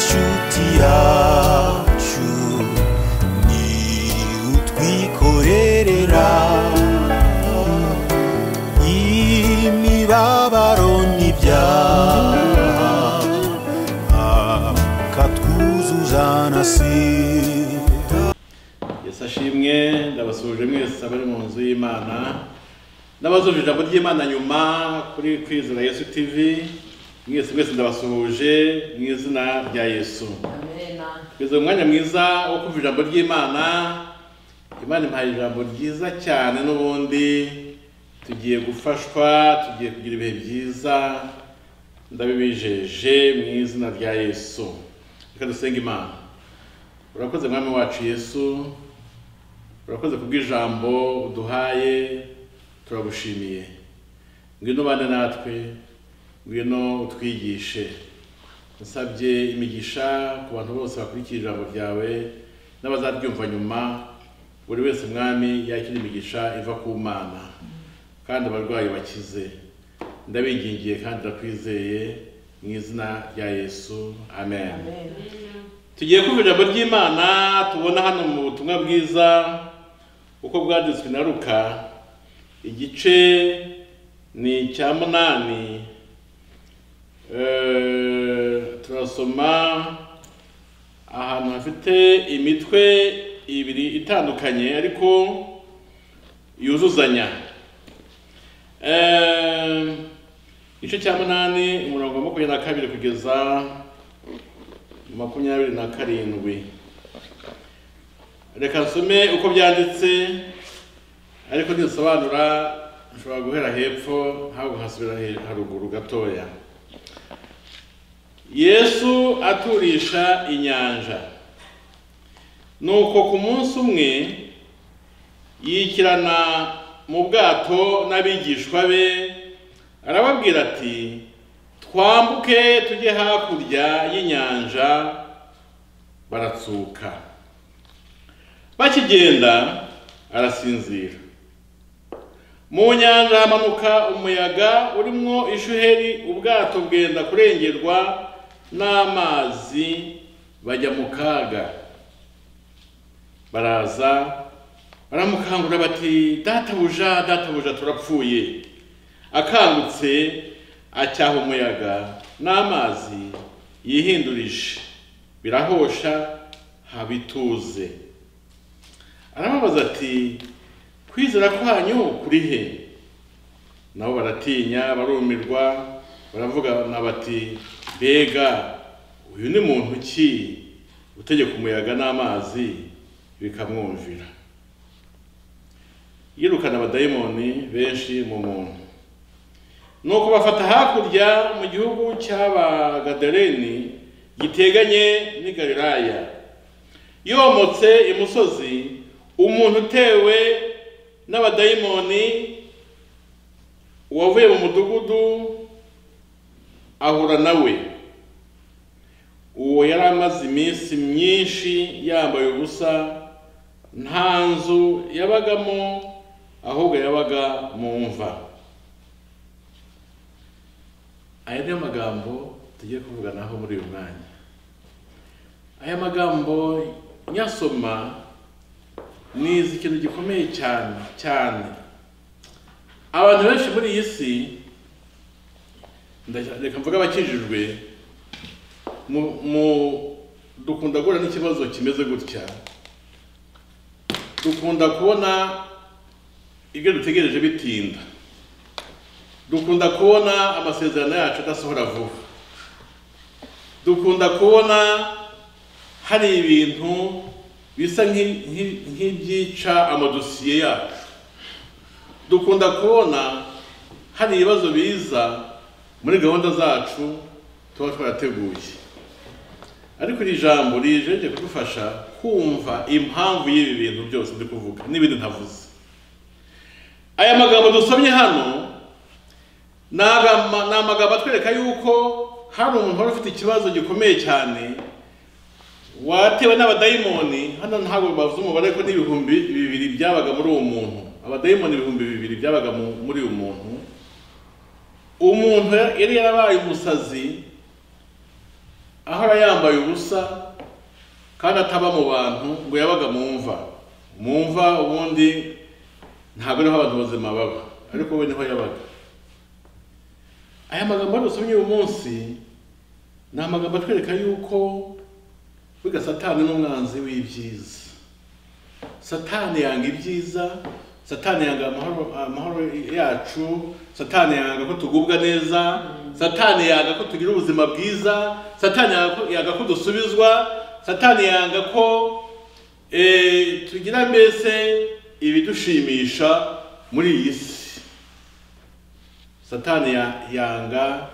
shuti yacu ni utwikorerera. Imibabaro n'ibyaha akatwuzuza na sida yesu ashimwe ndabasuhuje mwese abari mu nzu y'imana. N'abazumva ijambo ry'imana nyuma kuri kwizera yesu tv mwese mwese ndabasuhuje mu izina rya yesu. Tugeze mu mwanya mwiza wo kumva ijambo ry'imana imana impaye ijambo ryiza cyane n'ubundi tugiye gufashwa tugiye kugira ibihe byiza ndabibijeje mu izina rya yesu. Reka dusenge imana. Urakoze mwami wacu yesu urakoze kubw'ijambo uduhaye turagushimiye. Ngwino ubane natwe. Ngwino utwigishe. Nsabye imigisha ku bantu bose bakurikiye ijambo ryawe n'abazaryumva nyuma buri wese mwami yakira imigisha iva ku mana kandi abarwayi bakize. Ndabingingiye kandi ndakwizeye mu izina rya yesu. Amen. Tugiye kumva ijambo ry'imana tubona hano mu butumwa bwiza uko bwanditswe na ruka igice ni icya munani. Turasoma ahantu hafite imitwe ibiri itandukanye ariko yuzuzanya. Eh, igice cya munani umurongo wa makumyabiri na kabiri kugeza makumyabiri na karindwi. Reka nsome uko byanditse ariko nisobanura nshobora guhera hepfo ntabwo nkasubira he- haruguru gatoya. Yesu aturisha inyanja. Nuko ku munsi umwe yikirana mu bwato n'abigishwa be arababwira ati twambuke tujye hakurya y'inyanja. Baratsuka. Bakigenda arasinzira. Mu nyanja hamanuka umuyaga urimo ishuheri ubwato bwenda kurengerwa n'amazi bajya mu kaga. Baraza baramukangurira bati databuja databuja turapfuye. Akangutse acyaha umuyaga n'amazi yihindurije. Birahosha haba ituze arababaza ati kwizera kwanyu kuri he? Nabo baratinya barumirwa baravugana bati mbega uyu ni muntu ki? Utegeka umuyaga n'amazi bikamwumvira. Yirukana abadayimoni benshi mu muntu. Nuko bafata hakurya mu gihugu cy'abagadareni giteganye n'i galilaya. Yomotse imusozi umuntu utewe n'abadayimoni wavuye mu mudugudu ahura nawe. Uwo yari amaze iminsi myinshi yambaye ubusa nta nzu yabagamo ahubwo yabaga mu mva. Aya niyo magambo tugiye kuvuganaho muri uyu mwanya. Aya magambo nyasoma nizi ikintu gikomeye cyane cyane. Abantu benshi muri iyi si reka mvuga abakijijwe. Dukunda guhura n'ikibazo kimeze gutya. Dukunda kubona ibyo dutegereje bitinda. Dukunda kubona amasezerano yacu adasohora vuba. Dukunda kubona hari ibintu bisa nk'i- nk'i- nk'ibyica amadosiye yacu. Dukunda kubona hari ibibazo biza muri gahunda zacu tuba twarateguye. Ariko iri jambo rije rije kudufasha kumva impamvu y'ibi bintu byose ndi kuvuga n'ibindi ntavuze. Aya magambo dusomye hano ni amagambo atwereka yuko hari umuntu wari ufite ikibazo gikomeye cyane watewe n'abadayimoni hano ntabwo bavuze umubare ko n'ibihumbi bibiri byabaga muri uwo muntu. Abadayimoni ibihumbi bibiri byabaga mu- muri uyu muntu. Umuntu yari yarabaye umusazi ahora yambaye ubusa kandi ataba mu bantu ngo yabaga mu mva mu mva ubundi ntabwo ariho abantu bazima baba ariko we ni ho yabaga. Aya magambo dusomye uyu munsi ni amagambo atwereka yuko wiga satani n'umwanzi w'ibyiza. Satani yanga ibyiza satani yanga amahoro yacu. Satani yanga ko tugubwa neza. Satani yanga ko tugira ubuzima bwiza. Satani yanga ko- dusubizwa. Satani yanga ko eh, tugira mbese ibidushimisha muri iyi si. Satani ya- yanga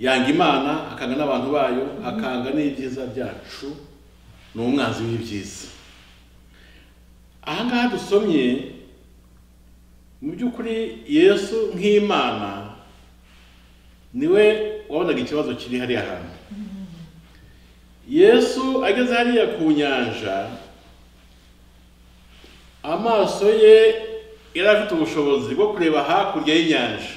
yanga imana akanga n'abantu bayo akanga n'ibyiza byacu. Ni umwanzi w'ibyiza. Aha ngaha dusomye mu by'ukuri yesu nk'imana ni we wabonaga ikibazo kiri hariya hantu. Yesu ageze hariya ku nyanja amaso ye yari afite ubushobozi bwo kureba hakurya y'inyanja.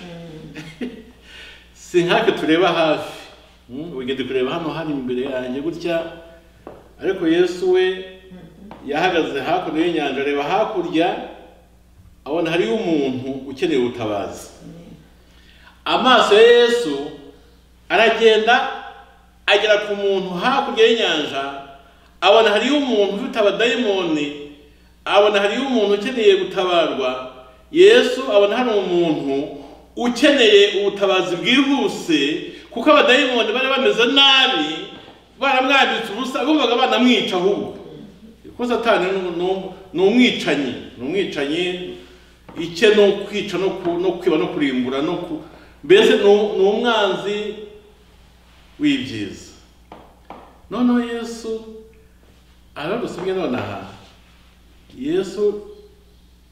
Si nkatwe tureba hafi. Mm, ugenda kureba hano hano imbere yanjye gutya? Ariko yesu we yahagaze hakurya y'inyanja areba hakurya abona hariyo umuntu ukeneye ubutabazi. Amaso ya yesu aragenda agera ku muntu hakurya y'inyanja abona hariyo umuntu ufite abadayimoni abona hariyo umuntu ukeneye gutabarwa. Yesu abona hari umuntu ukeneye ubutabazi bwihuse kuko abadayimoni bari bameze nabi baramwambitse ubusa bumvaga banamwica ahubwo. Kuko satani ni- umwicanyi ni umwicanyi icye ni ukwica no kwiba no kurimbura no ku mbese ni umwanzi w'ibyiza noneho yesu aha dusomye nonaha yesu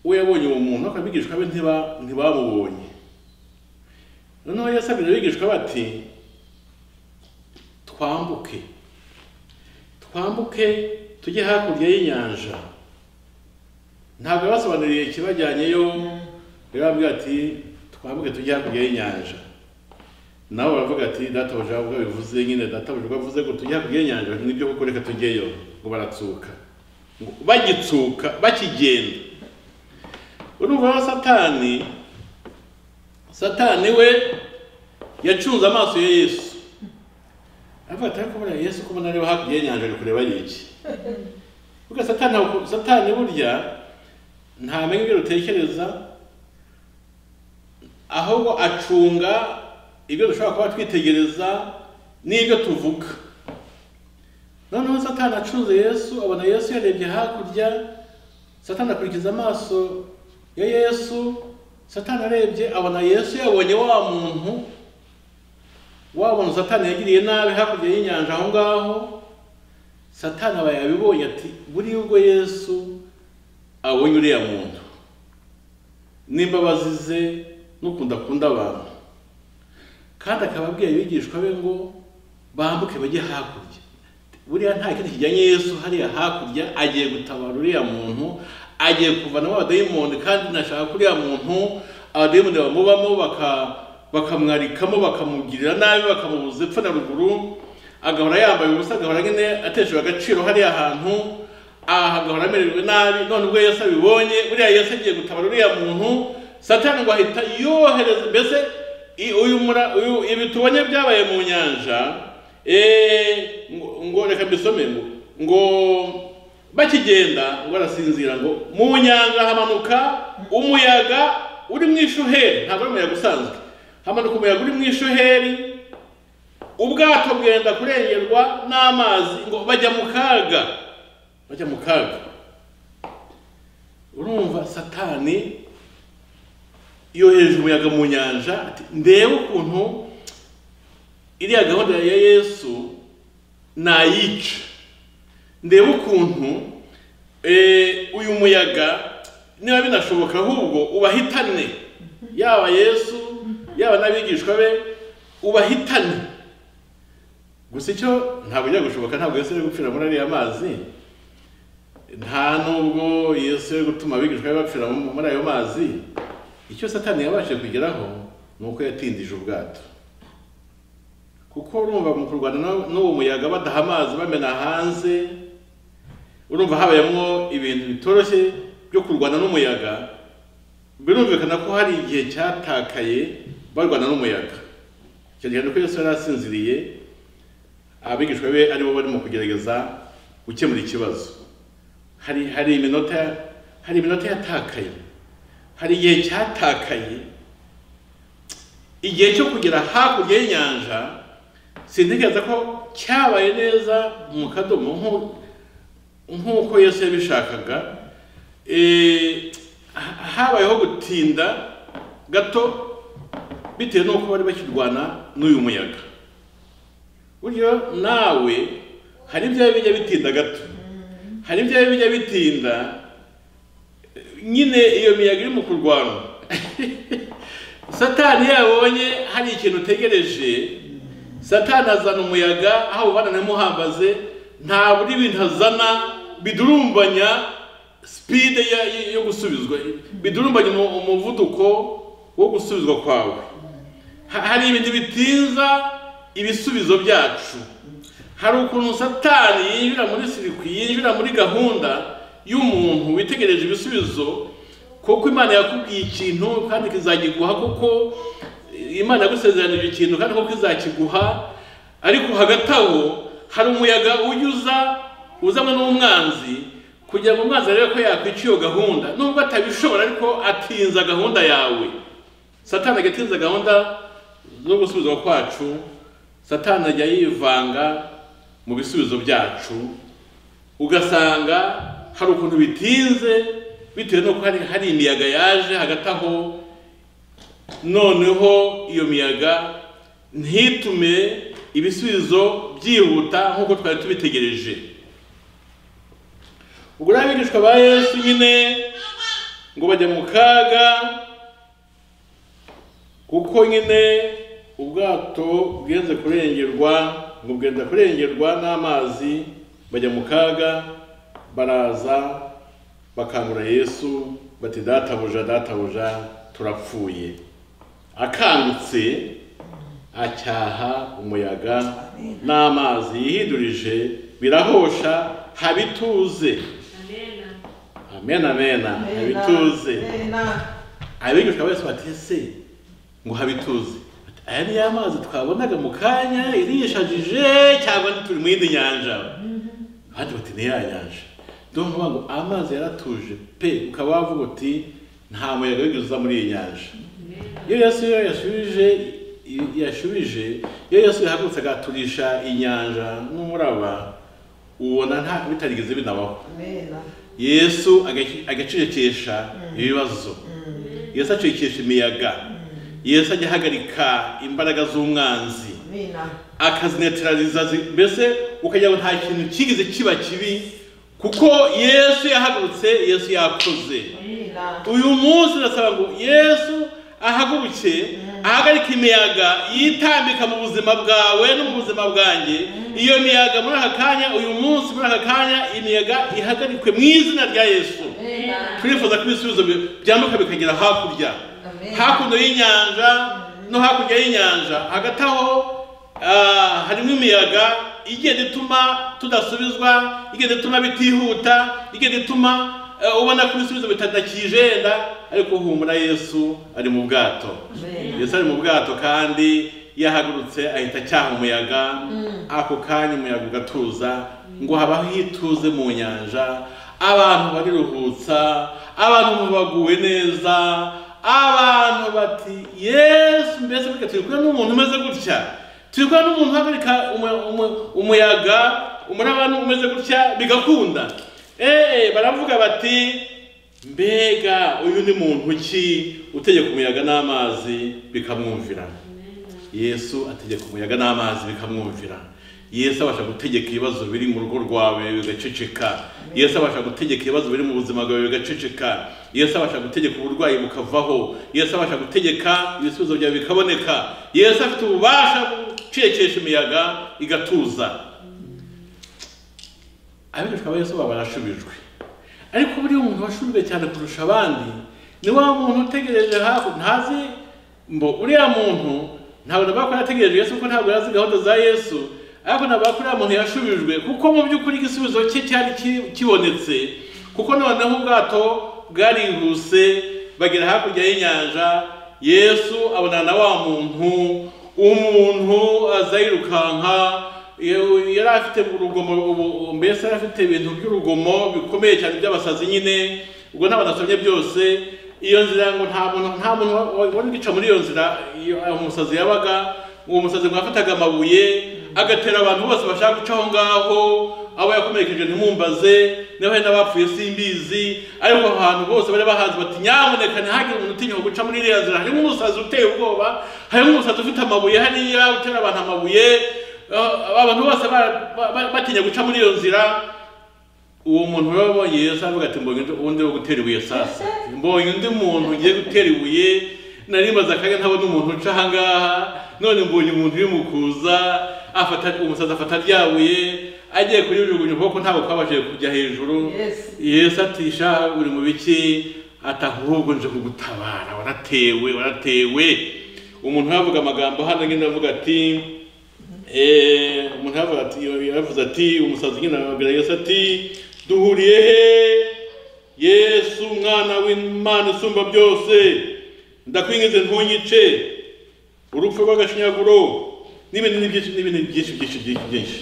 we yabonye uwo muntu ariko abigishwa be ntiba- ntibamubonye noneho yesu abwira abigishwa bati twambuke twambuke tujye hakurya y'inyanja. Ntabwo yabasobanuriye ikibajyanyeyo yarababwira ati twambuke tujye hakurya y'inyanja. Nabo baravuga ati databuja ubwo bivuze nyine databuja ubwo avuze ngo tujye hakurya y'inyanja. Nibyo koko reka tujyeyo ngo baratsuka. Bagitsuka bakigenda. Urumva wa satani? Satani we yacunze amaso ya yesu. Aravuga ati ariko buriya yesu kubona areba hakurya y'inyanja ari kureba iki? Kuko satani burya ntamenya ibyo dutekereza ahubwo acunga ibyo dushobora kuba twitegereza n'ibyo tuvuga. Noneho satani acunze yesu abona yesu yarebye hakurya satani akurikiza amaso ya yesu satani arebye abona yesu yabonye wa muntu wa muntu satani yagiriye nabi hakurya y'inyanja aho ngaho satani aba yabibonye ati buriya ubwo yesu abonye uriya muntu. N'imbabazi ze n'ukuntu akunda abantu. Kandi akaba abwiye abigishwa be ngo bambuke bajye hakurya. Buriya nta kindi kijyanye yesu hariya hakurya agiye gutabara uriya muntu agiye kuvanamo abadayimoni kandi nashaka uriya muntu abadayimoni bamubamo baka bakamwarikamo bakamugirira nabi bakamubuza epfo na ruguru. Agahora yambaye ubusa agahora nyine ateshejwe agaciro hariya hantu agahora amererwa nabi none ubwo yesu abibonye buriya yesu agiye gutabara uriya muntu satani ngo ahita yohereza mbese uyu mura uyu ibi tubonye byabaye mu nyanja eh, ngo- reka mbisome ngo ngo bakigenda ngo arasinzira ngo mu nyanja hamanuka umuyaga uri mu ishuheri ntabwo ari umuyaga usanzwe hamanuka umuyaga uri mu ishuheri ubwato bwenda kurengerwa n'amazi ngo bajya mu kaga. Bajya mu kaga. Urumva satani yohereje umuyaga mu nyanja ati ndebe ukuntu iriya gahunda ya yesu nayica. Ndebe ukuntu eh, uyu muyaga niba binashoboka ahubwo ubahitane. Yaba yesu yaba n'abigishwa be ubahitane. Gusa icyo ntabwo bijya gushoboka ntabwo yesu ari gupfira muri ariya mazi. Nta nubwo yesu ari gutuma abigishwa be bapfira mu- muri ayo mazi. Icyo satani yabashije kugeraho ni uko yatindije ubwato. Kuko urumva mu kurwana n'u- n'uwo muyaga badaha amazi bamena hanze urumva habayemo ibintu bitoroshye byo kurwana n'umuyaga birumvikana ko hari igihe cyatakaye barwana n'umuyaga. Icyo gihe niko Yesu yari asinziriye abigishwa be ari bo barimo kugerageza gukemura ikibazo. Hari hari iminota hari iminota yatakaye. Hari igihe cyatakaye. Igihe cyo kugera hakurya y'inyanja sintekereza ko cyabaye neza mu kadomo nk'u- nk'uko Yesu yabishakaga. Ha- habayeho gutinda gato bitewe n'uko bari bakirwana n'uyu muyaga. Buryo nawe hari ibyawe bijya bitinda gato. Hari ibyawe bijya bitinda nyine iyo miyaga iri mu kurwana satani yabonye hari ikintu utegereje. Satani azana umuyaga aho ubana ntimuhambaze nta buri bintu azana bidurumbanya sipide yo gusubizwa. Bidurumbanya umu- umuvuduko wo gusubizwa kwawe. Ha- hari ibintu bitinza ibisubizo byacu. Hari ukuntu satani yinjira muri sirikwi yinjira muri gahunda y'umuntu witegereje ibisubizo kuko imana yakubwiye ikintu kandi kizagiguha kuko imana yagusezeranije ikintu kandi kuko izakiguha ariko hagati aho hari umuyaga ujya uzanwa n'umwanzi kugira ngo umwanzi arebe ko yakwica iyo gahunda. Nubwo atabishobora ariko atinza gahunda yawe. Satani agatinza gahunda zo gusubizwa kwacu satani ajya yivanga mu bisubizo byacu ugasanga hari ukuntu bitinze bitewe n'uko hari, imiyaga yaje hagati aho noneho iyo miyaga ntitume ibisubizo byihuta nk'uko twari tubitegereje. Ubwo rero abigishwa ba yesu nyine ngo bajya mu kaga kuko nyine ubwato bwenze kurengerwa ngo bwenda kurengerwa n'amazi bajya mu kaga baraza bakangura yesu bati databuja databuja turapfuye. Akangutse acyaha umuyaga n'amazi yihindurije birahosha haba ituze amen amen. Haba ituze abigishwa bose bati ese ngo habe ituze Bati, aya ni ya mazi twabonaga mu kanya irishajije cyangwa turi mu yindi nyanja. Abandi bati ni ya nyanja. Ndumva bavuga ngo amazi yaratuje. Pe ukaba wavuga uti nta muyaga wigeze muri iyi nyanja. Iyo yesu iyo yashubije yashubije iyo yesu yahagurutse agaturisha inyanja n'umuraba ubona nta bitarigeze binabaho. Yesu agacecekesha ibibazo. Yesu acecekesha imiyaga. Yesu ajya ahagarika imbaraga z'umwanzi. Akazinetraliza zi- mbese ukagira ngo nta kintu kigeze kiba kibi? Kuko yesu yahagurutse yesu yakoze. Uyu munsi ndasaba ngo yesu ahaguruke ahagarike imiyaga yitambika mu buzima bwawe no mu buzima bwanjye. Iyo miyaga muri aka kanya uyu munsi muri aka kanya imiyaga ihagarikwe mu izina rya yesu. Turifuza ko ibisubizo bi- byambuka bikagera hakurya. Hakuno y'inyanja no hakurya y'inyanja. Hagati aho ah, harimo imiyaga igenda ituma tudasubizwa igenda ituma bitihuta igenda ituma eh, ubona ko ibisubizo bitadakijenda ariko humura yesu ari mu bwato. Yesu ari mu bwato kandi yahagurutse ahita acyaha umuyaga. Ako kanya umuyaga ugatuza ngo habaho ituze mu nyanja. Abantu bariruhutsa abantu baguwe neza abantu bati yesu mbese reka turi kumwe n'umuntu umeze gutya? Turi kumwe n'umuntu uhagarika umu- umu- umuyaga umurabano umeze gutya bigakunda. Eee baravuga bati mbega uyu ni muntu ki utegeka umuyaga n'amazi bikamwumvira? Yesu ategeka umuyaga n'amazi bikamwumvira. Yesu abasha gutegeka ibibazo biri mu rugo rwawe bigaceceka. Yesu abasha gutegeka ibibazo biri mu buzima bwawe bigaceceka. Yesu abasha gutegeka uburwayi bukavaho. Yesu abasha gutegeka ibisubizo byawe bikaboneka. Yesu afite ububasha gucecekesha imiyaga igatuza. Abigishwa ba yesu baba barashubijwe ariko buriya umuntu washubijwe cyane kurusha abandi ni wa muntu utegereje ntazi mbo uriya muntu ntabwo ko yategereje yesu kuko ntabwo yazi gahunda za yesu. Ariko navuga ko uriya muntu yashubijwe kuko mu by'ukuri igisubizo cye cyari ki- kibonetse. Kuko noneho ubwato bwarihuse bagera hakurya y'inyanja yesu abonana na wa muntu umuntu aza yirukanka yari afite urugomo mbese yari afite ibintu by'urugomo bikomeye cyane by'abasazi nyine ubwo ntabwo nasomye byose. Iyo nzira ngo nta muntu nta muntu wa- wa- wari gica muri iyo nzira umusazi yabaga uwo musazi ngo yafataga amabuye agatera abantu bose bashaka guca aho ngaho abo yakomerekeje ntimumbaze niba hari n'abapfuye simbizi ariko aho hantu bose bari bahazi bati nyamuneka ntihagire umuntu utinyuka guca muri iriya nzira. Harimo umusazi uteye ubwoba harimo umusazi ufite amabuye hariya utera abantu amabuye abantu bose ba- ba- ba- batinya guca muri iyo nzira. Uwo muntu rero abonye yesu aravuga ati mbonye undi- wo gutera ibuye sasa mbonye undi muntu ugiye gutera ibuye nari maze akanya ntabona umuntu uca ahangaha none mbonye umuntu uri mu kuza umusazi afata rya buye agiye kurijugunya ukuboko ntabwo kwabashije kujya hejuru. Yes. yesu ati sha uri mu biki? Ati ahubwo nje kugutabara. Waratewe waratewe. Umuntu yavuga amagambo hano nyine avuga ati Eh, umuntu yavuga ati yavuze ati umusazi nyine arababwira yesu ati duhuriye he? Yesu umwana w'imana isumba byose. Ndakwingize ntunyice. Urupfu rw'agashinyaguro. N'ibindi byinshi n'ibindi byinshi byinshi byinshi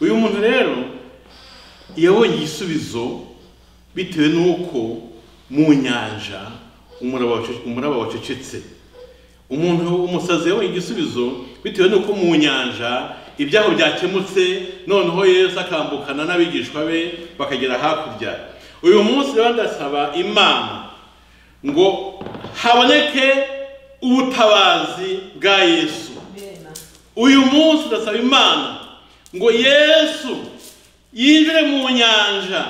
uyu muntu rero yabonye igisubizo bitewe n'uko mu nyanja umuraba wace- umuraba wacecetse. Umuntu umusazi yabonye igisubizo bitewe n'uko mu nyanja ibyaho byakemutse noneho yesu akambukana n'abigishwa be bakagera hakurya. Uyu munsi rero ndasaba imana ngo haboneke ubutabazi bwa yesu. Uyu munsi ndasaba imana ngo yesu yinjire mu nyanja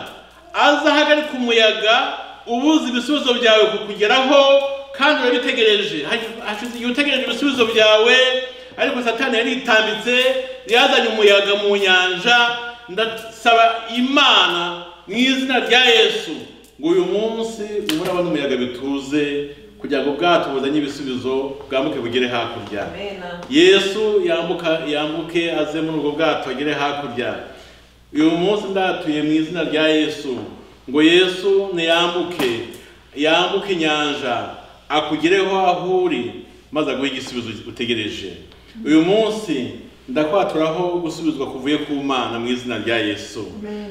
aze ahagarike umuyaga ubuze ibisubizo byawe kukugeraho kandi urabitegereje. Hashize igihe utegereje ibisubizo byawe ariko satani yaritambitse yazanye umuyaga mu nyanja. Ndasaba imana mu izina rya yesu ngo uyu munsi umuraba n'umuyaga bituze kugira ngo ubwato buzanye ibisubizo bwambuke bugere hakurya. Yesu yambuke aze muri ubwo bwato agere hakurya. Uyu munsi ndatuye mu izina rya yesu ngo yesu niyambuke yambuke inyanja akugereho aho uri maze aguhe igisubizo utegereje. Uyu munsi ndakwaturaho gusubizwa kuvuye ku mana mu izina rya yesu.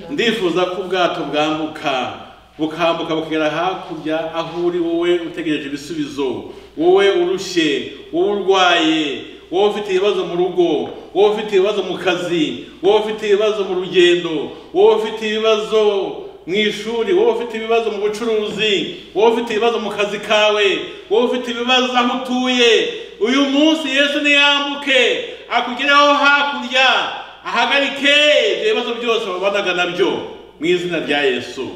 Ndifuza ko ubwato bwambuka. Bukambuka bukagera hakurya aho uri wowe utegereje ibisubizo. Wowe urushye wowe urwaye wowe ufite ibibazo mu rugo wowe ufite ibibazo mu kazi wowe ufite ibibazo mu rugendo wowe ufite ibibazo mu ishuri wowe ufite ibibazo mu bucuruzi wowe ufite ibibazo mu kazi kawe wowe ufite ibibazo aho utuye. Uyu munsi yesu niyambuke akugereho hakurya ahagarike. Ibyo bibazo byose wabanaga na byo mu izina rya yesu.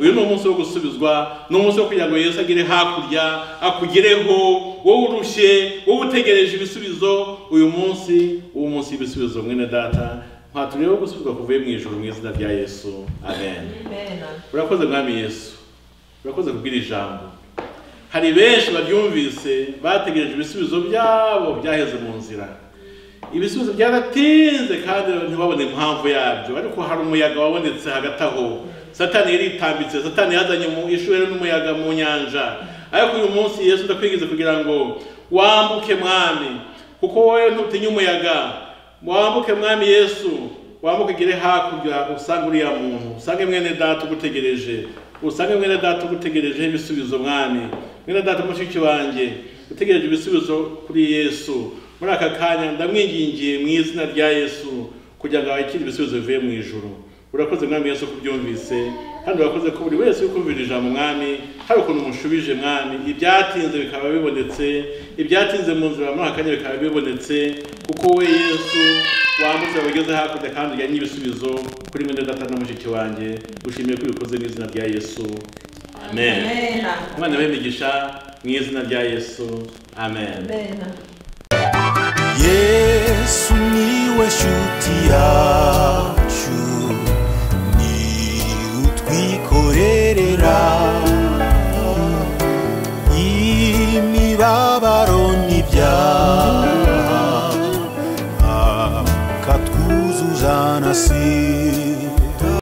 Uyu ni umunsi wo gusubizwa ni umunsi wo kugira ngo yesu agere hakurya akugereho wowe urushye wowe utegereje ibisubizo uyu munsi uwo munsi w'ibisubizo mwene data nkwaturiyeho gusubizwa kuvuye mu ijoro mu izina rya yesu. Amen. urakoze mwami yesu. Urakoze kubwira ijambo. Hari benshi baryumvise bategereje ibisubizo byabo byaheze mu nzira ibisubizo byaratinze kandi ntibabone impamvu yabyo. Ariko hari umuyaga wabonetse hagati aho. Satani yaritambitse satani yazanye mu ishuheri n'umuyaga mu nyanja. Ariko uyu munsi yesu ndakwingize kugira ngo wambuke mwami. Kuko wowe ntutinya umuyaga. Wambuke mwami yesu. Wambuke ugere hakurya usange uriya muntu. Usange mwene data ugutegereje. Usange mwene data ugutegerejeho ibisubizo mwami. Mwene data mushiki wanjye utegereje ibisubizo kuri yesu. Muri aka kanya ndamwingingiye mu izina rya yesu kugira ngo abakire ibisubizo bivuye mu ijuru. Urakoze mwami yesu kubyumvise. Kandi urakoze ko buri wese uri kumvira ijambo mwami hari ukuntu umushubije mwami. Ibyatinze bikaba bibonetse. Ibyatinze mu nzira muri aka kanya bikaba bibonetse. Kuko we yesu wambutse wageze hakurya kandi ujyanye ibisubizo kuri mwene data na mushiki wanjye. Gushimiye ko ubikoze mu izina rya yesu. Amen. Umwana w'imigisha mu izina rya yesu. Amen. Amen. Yesu ni we shuti yacu ni utwikorerera.